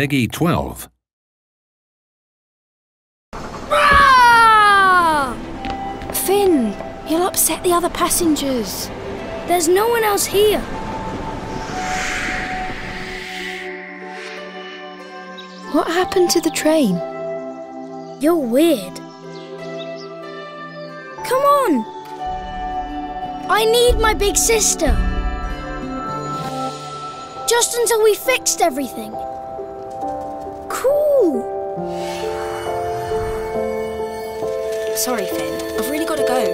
Peggy 12. Ah! Finn, you'll upset the other passengers. There's no one else here. What happened to the train? You're weird. Come on. I need my big sister. Just until we fixed everything. Sorry, Finn. I've really got to go.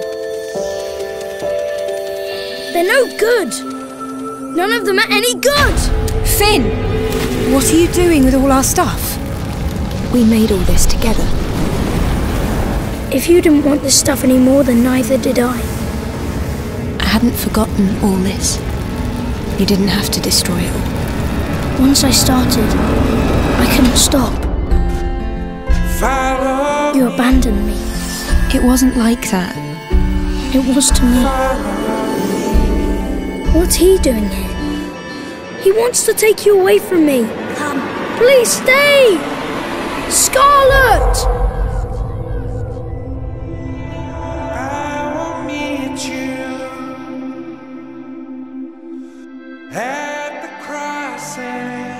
They're no good. None of them are any good. Finn! What are you doing with all our stuff? We made all this together. If you didn't want this stuff anymore, then neither did I. I hadn't forgotten all this. You didn't have to destroy it all. Once I started, I couldn't stop. Abandoned me. It wasn't like that. It was to me. What's he doing here? He wants to take you away from me. Come. Please stay! Scarlett! I will meet you at the crossing.